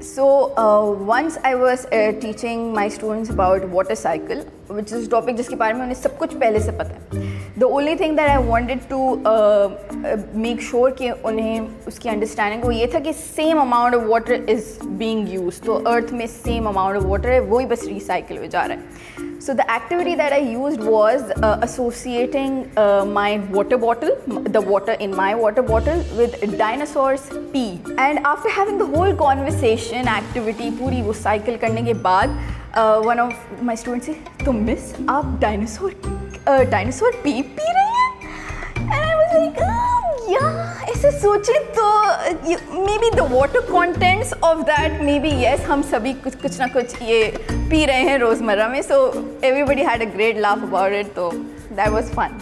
Once I was teaching my students about water cycle which is topic जिसके बारे में उन्हें सब कुछ पहले से पता है। The only thing that I wanted to make sure कि उन्हें उसकी अंडरस्टैंडिंग वो ये था कि same amount of water is being use तो अर्थ में सेम अमाउंट ऑफ़ वाटर है वही बस रिसाइकिल हो जा रहा है। So the activity that I used was uh, associating uh, my water bottle, the water in my water bottle with dinosaurs pee. And after having the whole conversation activity पूरी वो cycle करने के बाद uh, one of my students said, "तो miss आप dinosaur uh, dinosaur pee पी रही हैं?" I was like, um, yeah. ऐसे सोचे तो maybe the water contents of that maybe yes हम सभी कुछ कुछ ना कुछ ये पी रहे हैं रोज़मर्रा में so everybody had a great laugh about it तो दैट वॉज़ फन